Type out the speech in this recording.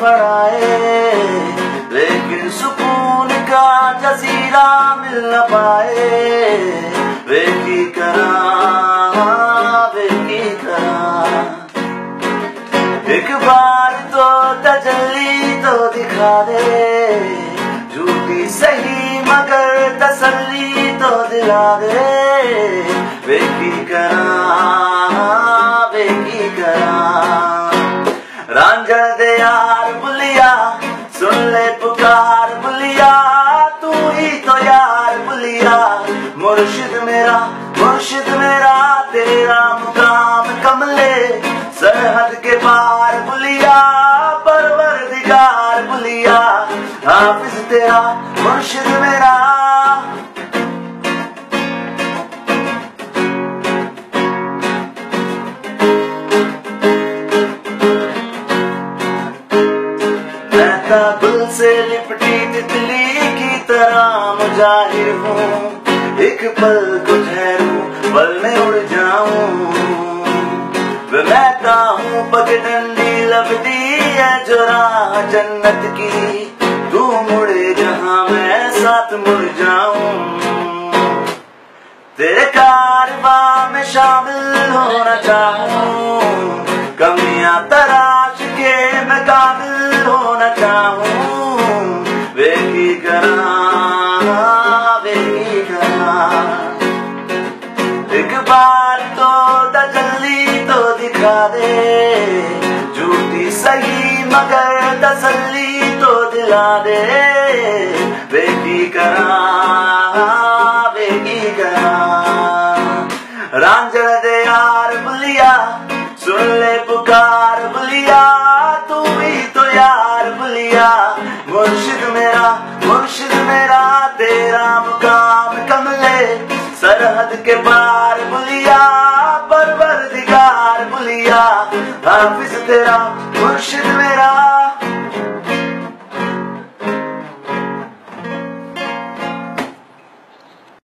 पड़ाए लेकिन सुकून का जजीरा मिल न पाए। बेटी करा बेटी करा। एक बार तो तजली तो दिखा दे। झूठी सही मगर तसली तो दिला दे। बेटी करा की करा। रांझण दे यार बुलिया सुन ले पुकार बुलिया तू ही तो यार बुलिया मुर्शिद मेरा मुर्शिद मेरा, तेरा मुकाम कमले। सरहद के पार बुलिया परवर दिगार बुलिया हाफिज तेरा, मुर्शिद मेरा मैं काबुल से लिपटी तितली की तरह मुजाहिर हूँ। एक पल को ठहरूं पल में उड़ जाऊँ। मैं हूँ, पगडंडी लबदी है जो राह जन्नत की। तू मुड़े, जहाँ मैं साथ मुड़ जाऊँ। तेरे कारवा में शामिल होना चाहूँ। कमियाँ तराश बार तो तजल्ली तो दिखा दे। झूठी सही मगर तसल्ली तो दिला दे। बेटी करा बेटी करा। रांझण दे यार बुलिया, सुन ले पुकार बुलिया। तू ही तो यार बुलिया। मुर्शिद मेरा मुर्शिद मेरा, तेरा मुकाम सरहद के पार बुलिया पर दिगार बुलिया हाफिज तेरा मुर्शिद मेरा।